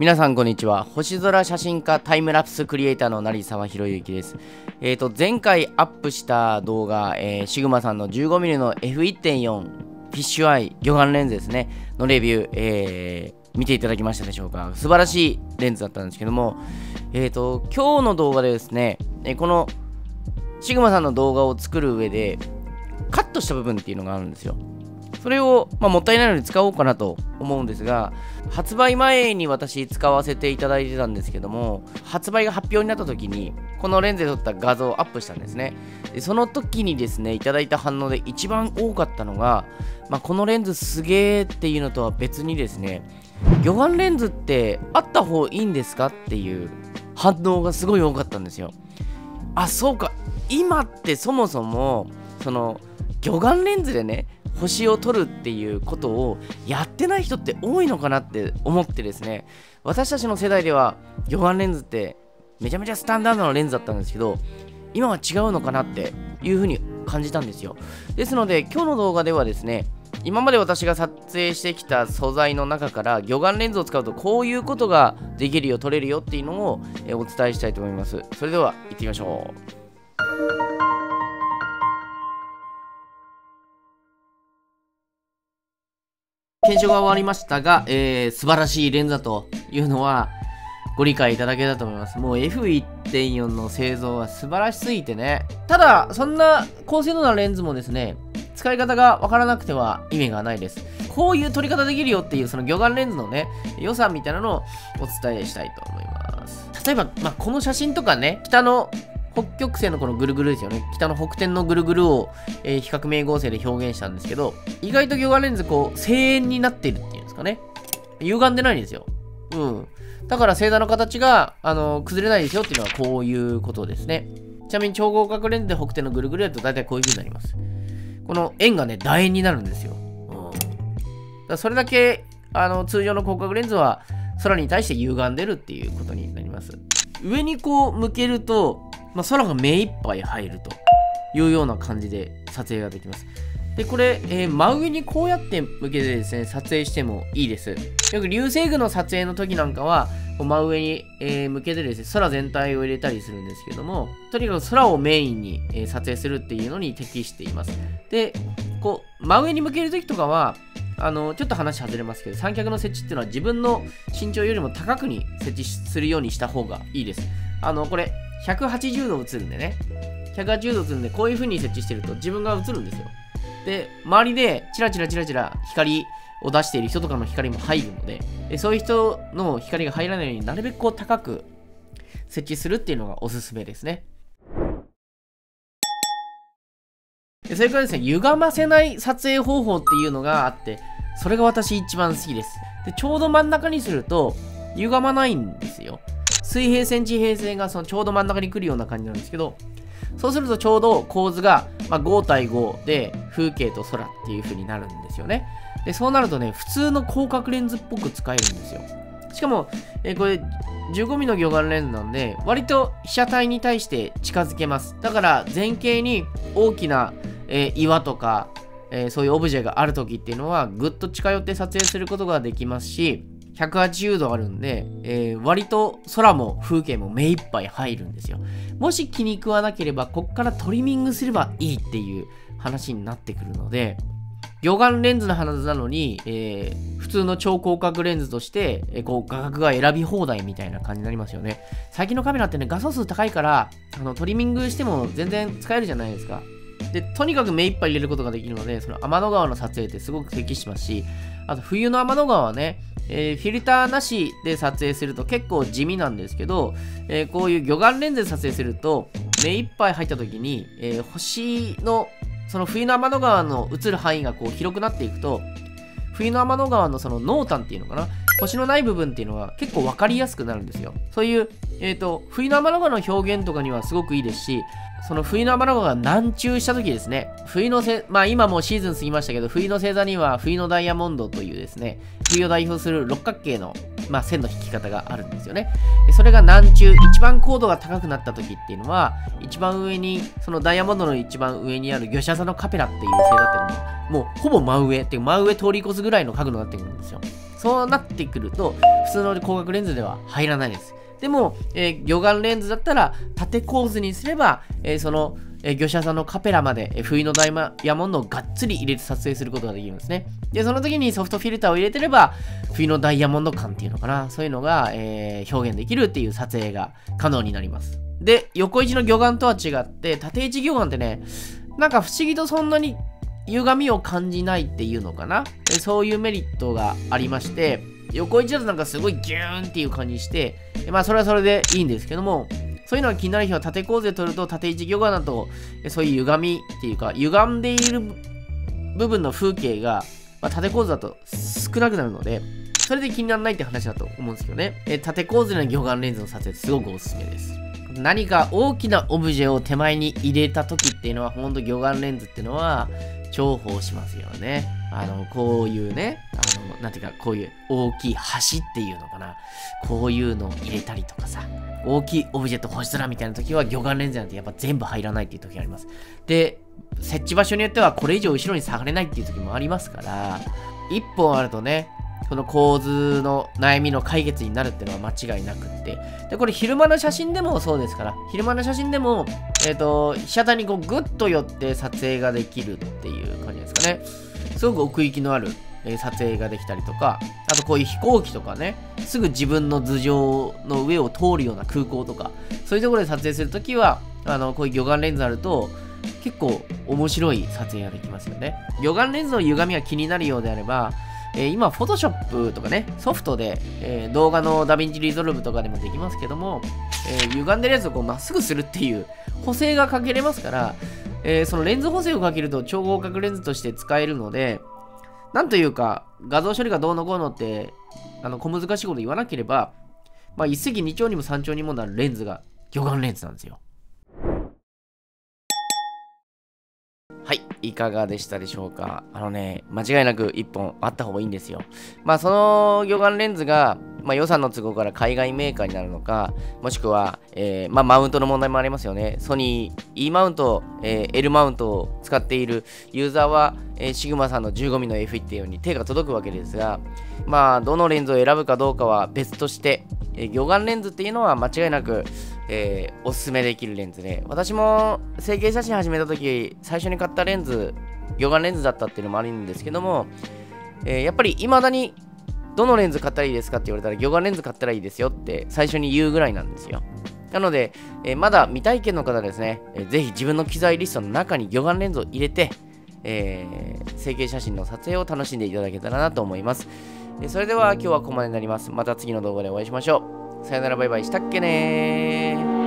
皆さんこんにちは。星空写真家タイムラプスクリエイターの成沢宏之です。えっ、ー、と前回アップした動画、えー、シグマさんの 15mm の F1.4 フィッシュアイ魚眼レンズですね。のレビュー、えー、見ていただきましたでしょうか。素晴らしいレンズだったんですけども。えっ、ー、と今日の動画でですね、えこのシグマさんの動画を作る上でカットした部分っていうのがあるんですよ。それを、まあ、もったいないので使おうかなと思うんですが、発売前に私使わせていただいてたんですけども、発売が発表になった時に、このレンズで撮った画像をアップしたんですね。でその時にですね、いただいた反応で一番多かったのが、まあ、このレンズすげーっていうのとは別にですね、魚眼レンズってあった方がいいんですかっていう反応がすごい多かったんですよ。あ、そうか。今ってそもそも、その、魚眼レンズでね、星を取るっていうことをやってない人って多いのかなって思ってですね私たちの世代では魚眼レンズってめちゃめちゃスタンダードなレンズだったんですけど今は違うのかなっていう風に感じたんですよ。ですので今日の動画ではですね今まで私が撮影してきた素材の中から魚眼レンズを使うとこういうことができるよ撮れるよっていうのをお伝えしたいと思います。それでは行ってみましょう。検証が終わりましたが、えー、素晴らしいレンズだというのはご理解いただけたと思います。もう F1.4 の製造は素晴らしすぎてね。ただ、そんな高性能なレンズもですね、使い方がわからなくては意味がないです。こういう撮り方できるよっていう、その魚眼レンズのね、良さみたいなのをお伝えしたいと思います。例えば、まあ、この写真とかね、北の北極星のこのぐるぐるですよね。北の北点のぐるぐるを、えー、比較名合成で表現したんですけど、意外と魚眼レンズこう、声援になっているっていうんですかね。歪んでないんですよ。うん。だから星座の形が、あの、崩れないですよっていうのはこういうことですね。ちなみに超合角レンズで北点のぐるぐるだと大体こういう風になります。この円がね、楕円になるんですよ。うん。だそれだけ、あの、通常の広角レンズは空に対して歪んでるっていうことになります。上にこう向けると、まあ、空が目いっぱい入るというような感じで撮影ができます。で、これ、えー、真上にこうやって向けてですね、撮影してもいいです。よく流星群の撮影の時なんかは、こう真上に、えー、向けてですね、空全体を入れたりするんですけども、とにかく空をメインに、えー、撮影するっていうのに適しています。で、こう、真上に向ける時とかは、あの、ちょっと話外れますけど、三脚の設置っていうのは自分の身長よりも高くに設置するようにした方がいいです。あの、これ、180度映るんでね。180度映るんで、こういう風に設置してると自分が映るんですよ。で、周りでチラチラチラチラ光を出している人とかの光も入るので、でそういう人の光が入らないようになるべくこう高く設置するっていうのがおすすめですね。でそれからですね、歪ませない撮影方法っていうのがあって、それが私一番好きです。で、ちょうど真ん中にすると、歪まないんですよ。水平線地平線がそのちょうど真ん中に来るような感じなんですけど、そうするとちょうど構図が、ま5対5で風景と空っていう風になるんですよね。で、そうなるとね、普通の広角レンズっぽく使えるんですよ。しかも、えー、これ 15mm の魚眼レンズなんで、割と被写体に対して近づけます。だから前景に大きな、えー、岩とか、えー、そういうオブジェがある時っていうのはぐっと近寄って撮影することができますし、180度あるんで、えー、割と空も風景も目いっぱい入るんですよ。もし気に食わなければ、こっからトリミングすればいいっていう話になってくるので、魚眼レンズのはずなのに、えー、普通の超広角レンズとして、えー、こう画角が選び放題みたいな感じになりますよね。最近のカメラってね、画素数高いから、あのトリミングしても全然使えるじゃないですか。で、とにかく目いっぱい入れることができるので、その天の川の撮影ってすごく適しますし、あと冬の天の川はね、えー、フィルターなしで撮影すると結構地味なんですけど、えー、こういう魚眼レンズで撮影すると目いっぱい入った時に、えー、星のその冬の天の川の映る範囲がこう広くなっていくと冬の天の川のその濃淡っていうのかな星のない部分っていうのは結構分かりやすくなるんですよそういう、えーと、冬の天の川の表現とかにはすごくいいですしその冬の天の川が南中した時ですね、冬のせ、まあ今もうシーズン過ぎましたけど、冬の星座には冬のダイヤモンドというですね、冬を代表する六角形の、まあ、線の引き方があるんですよね。それが南中、一番高度が高くなった時っていうのは、一番上に、そのダイヤモンドの一番上にある魚車座のカペラっていう星座っていうのも、もうほぼ真上っていう真上通り越すぐらいの角度になってくるんですよ。そうなってくると、普通の広角レンズでは入らないです。でも、えー、魚眼レンズだったら縦構図にすれば、えー、その、えー、魚者さんのカペラまで、えー、冬のダイヤモンドをがっつり入れて撮影することができるんですね。で、その時にソフトフィルターを入れてれば、冬のダイヤモンド感っていうのかな、そういうのが、えー、表現できるっていう撮影が可能になります。で、横位置の魚眼とは違って、縦位置魚眼ってね、なんか不思議とそんなに歪みを感じないっていうのかな？そういうメリットがありまして、横位置だとなんかすごいギューンっていう感じして、まあそれはそれでいいんですけども、そういうのが気になる人は縦構図で撮ると縦位置魚眼だと、そういう歪みっていうか、歪んでいる部分の風景が、まあ、縦構図だと少なくなるので、それで気にならないって話だと思うんですけどね。え縦構図での魚眼レンズの撮影すごくおすすめです。何か大きなオブジェを手前に入れた時っていうのは、ほんと魚眼レンズっていうのは重宝しますよね。あの、こういうね、あの、なんていうか、こういう大きい橋っていうのかな。こういうのを入れたりとかさ、大きいオブジェと星空みたいな時は魚眼レンズなんてやっぱ全部入らないっていう時があります。で、設置場所によってはこれ以上後ろに下がれないっていう時もありますから、1本あるとね、この構図の悩みの解決になるっていうのは間違いなくって。で、これ昼間の写真でもそうですから、昼間の写真でも、えっ、ー、と、被写体にこうグッと寄って撮影ができるっていう感じですかね。すごく奥行きのある、えー、撮影ができたりとか、あとこういう飛行機とかね、すぐ自分の頭上の上を通るような空港とか、そういうところで撮影するときは、あの、こういう魚眼レンズあると、結構面白い撮影ができますよね。魚眼レンズの歪みが気になるようであれば、えー、今、フォトショップとかね、ソフトで、えー、動画のダヴィンチリゾルブとかでもできますけども、えー、歪んでるやつをこうまっすぐするっていう補正がかけれますから、えそのレンズ補正をかけると超広角レンズとして使えるので、なんというか、画像処理がどうのこうのって、あの、小難しいこと言わなければ、まあ、一石二鳥にも三鳥にもなるレンズが魚眼レンズなんですよ。い、かがでしたでしょうか？あのね、間違いなく1本あった方がいいんですよ。まあ、その魚眼レンズが、まあ、予算の都合から海外メーカーになるのか、もしくは、えー、まあ、マウントの問題もありますよね。ソニー E マウント、えー、L マウントを使っているユーザーは、えー、シグマさんの 15mm の F1 っていうように手が届くわけですが、まあ、どのレンズを選ぶかどうかは別として、え、魚眼レンズっていうのは間違いなく、えー、おすすめできるレンズで、私も整形写真始めた時、最初に買ったレンズ、魚眼レンズだったっていうのもあるんですけども、えー、やっぱり未だにどのレンズ買ったらいいですかって言われたら魚眼レンズ買ったらいいですよって最初に言うぐらいなんですよ。なので、えー、まだ未体験の方ですね、えー、ぜひ自分の機材リストの中に魚眼レンズを入れて、えー、整形写真の撮影を楽しんでいただけたらなと思います。えそれでは今日はここまでになります。また次の動画でお会いしましょう。さよならバイバイしたっけね